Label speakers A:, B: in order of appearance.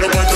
A: Nobody